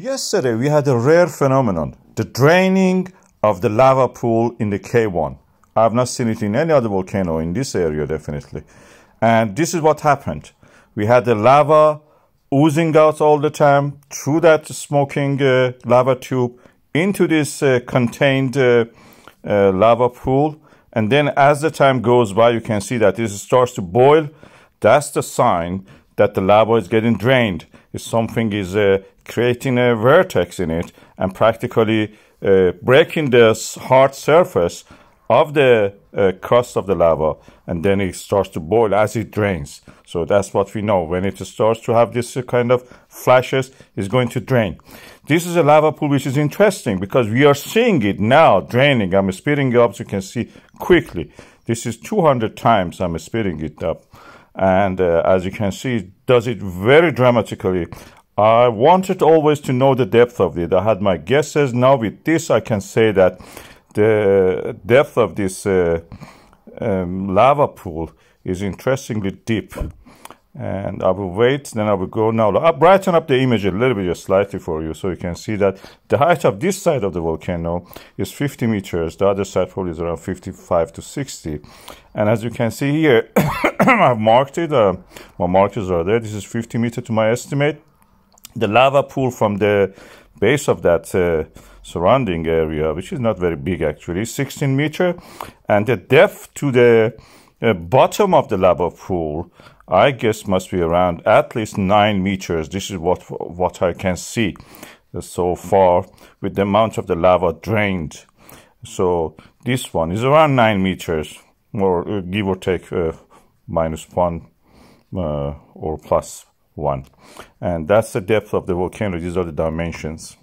Yesterday we had a rare phenomenon, the draining of the lava pool in the K1. I have not seen it in any other volcano in this area definitely. And this is what happened. We had the lava oozing out all the time through that smoking uh, lava tube into this uh, contained uh, uh lava pool. And then as the time goes by, you can see that this starts to boil. That's the sign that the lava is getting drained. If something is uh, creating a vertex in it and practically uh, breaking the hard surface of the uh, crust of the lava and then it starts to boil as it drains. So that's what we know. When it starts to have this kind of flashes, it's going to drain. This is a lava pool which is interesting because we are seeing it now draining. I'm speeding it up so you can see quickly. This is 200 times I'm speeding it up and uh, as you can see it does it very dramatically. I wanted always to know the depth of it. I had my guesses. Now with this I can say that the depth of this uh, um, lava pool is interestingly deep and I will wait then I will go. Now I'll brighten up the image a little bit just slightly for you so you can see that the height of this side of the volcano is 50 meters. The other side probably is around 55 to 60 and as you can see here I've marked it uh, my markers are there. This is 50 meter to my estimate. The lava pool from the base of that uh, surrounding area which is not very big actually 16 meter. And the depth to the uh, bottom of the lava pool I guess must be around at least nine meters. This is what what I can see so far with the amount of the lava drained. So this one is around nine meters, or uh, give or take uh, minus one uh, or plus one, and that's the depth of the volcano. These are the dimensions.